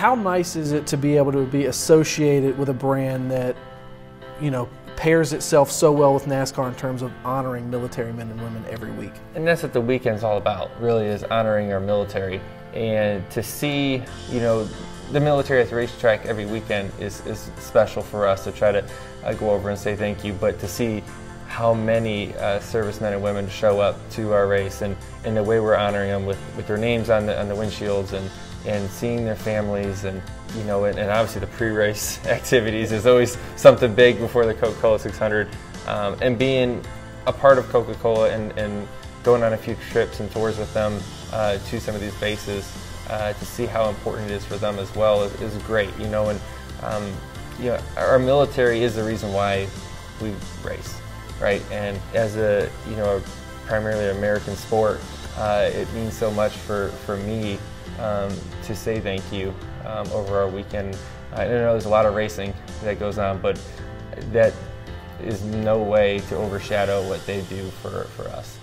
how nice is it to be able to be associated with a brand that, you know, pairs itself so well with NASCAR in terms of honoring military men and women every week? And that's what the weekend's all about, really, is honoring our military. And to see, you know, the military at the racetrack every weekend is, is special for us to try to uh, go over and say thank you, but to see how many uh, servicemen and women show up to our race and, and the way we're honoring them with, with their names on the, on the windshields and, and seeing their families and you know and, and obviously the pre-race activities is always something big before the Coca-Cola 600 um, and being a part of Coca-Cola and, and going on a few trips and tours with them uh, to some of these bases uh, to see how important it is for them as well is, is great you know and um, you know our military is the reason why we race right? And as a you know primarily American sport, uh, it means so much for for me um, to say thank you um, over our weekend. I know there's a lot of racing that goes on, but that is no way to overshadow what they do for, for us.